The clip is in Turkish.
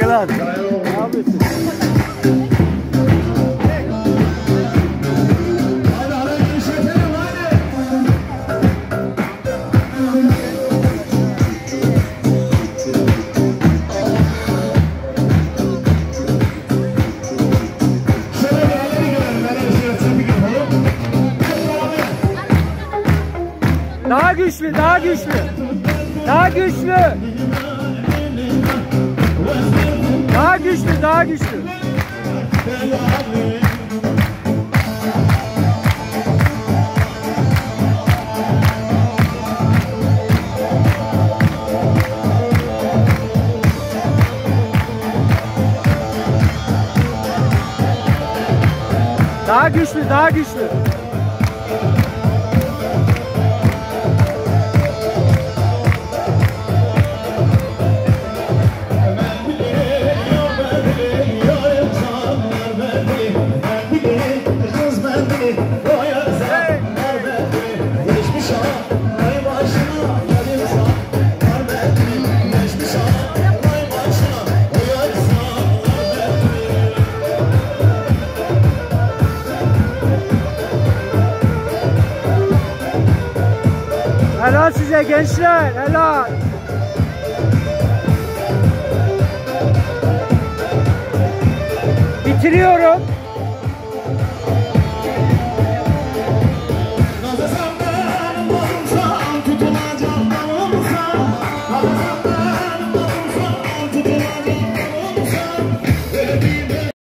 Aslan. Abi. Daha güçlü, daha güçlü. Daha güçlü. Daha güçlü, daha güçlü. Daha güçlü, daha güçlü. Helal size gençler, helal. Bitiriyorum.